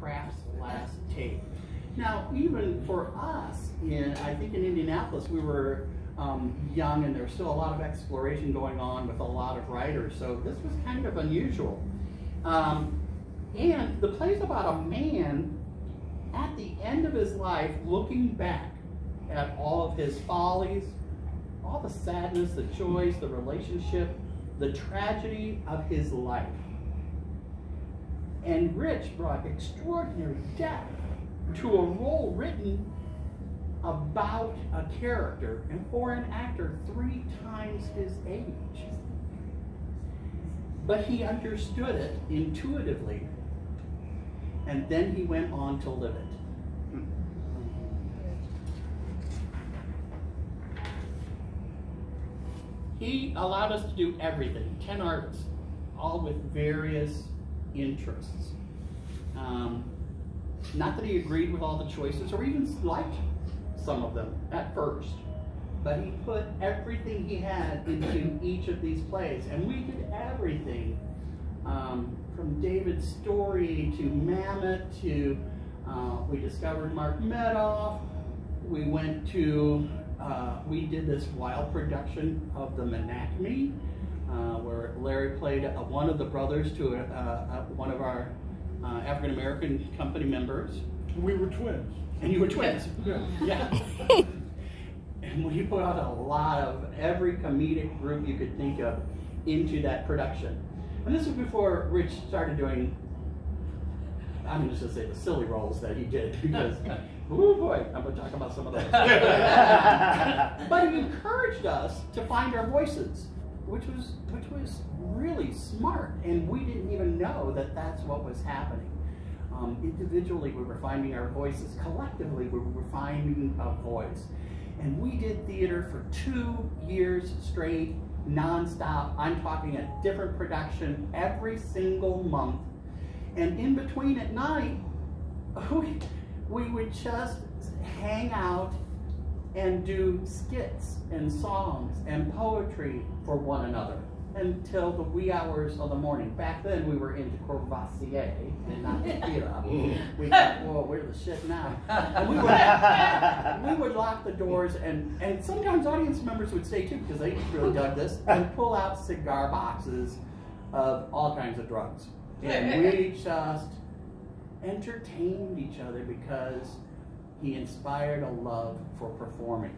Krapp's last tape. Now, even for us, in I think in Indianapolis, we were um, young and there was still a lot of exploration going on with a lot of writers, so this was kind of unusual. Um, and the play's about a man at the end of his life looking back at all of his follies, all the sadness, the joys, the relationship, the tragedy of his life. And Rich brought extraordinary depth to a role written about a character and for an actor three times his age. But he understood it intuitively, and then he went on to live it. He allowed us to do everything, 10 artists, all with various interests. Um, not that he agreed with all the choices or even liked some of them at first, but he put everything he had into each of these plays, and we did everything um, from David Storey to Mamet to uh, we discovered Mark Medoff. We went to uh, we did this wild production of the Menaechmi, uh, where Larry played one of the brothers to a, a, one of our uh, African American company members. We were twins. And you were twins. Yeah. yeah. and we put out a lot of every comedic group you could think of into that production. And this was before Rich started doing, I'm just going to say the silly roles that he did because, oh boy, I'm going to talk about some of those. but he encouraged us to find our voices, which was, which was really smart. And we didn't even know that that's what was happening. Um, individually, we were finding our voices. Collectively, we were finding a voice. And we did theater for two years straight, nonstop. I'm talking a different production every single month. And in between at night, we, we would just hang out and do skits and songs and poetry for one another until the wee hours of the morning. Back then, we were into Courvoisier and not tequila. we thought, well, we're the shit now. And we would, we would lock the doors, and, and sometimes audience members would stay too because they really dug this, and pull out cigar boxes of all kinds of drugs. And we just entertained each other because he inspired a love for performing.